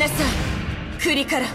なさい。クリカラ